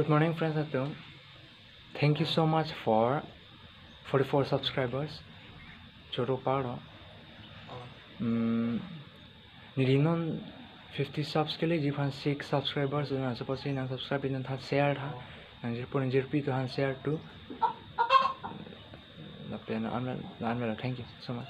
good morning friends আছোঁ thank you so' much for forty four subscribers যোৰো পাৰ নিৰিনন fifty subs কেলে যিখন ছিক্স ছাবস্ক্ৰাইবাৰ্ছ যোন আছে পাছ সেইখন ছাবস্ক্ৰাইব যোন থান শ্বেয়াৰ থা নিজৰ নিজৰ পিটো থান শ্বেয়াৰটো থেংক ইউ ছ' মাছ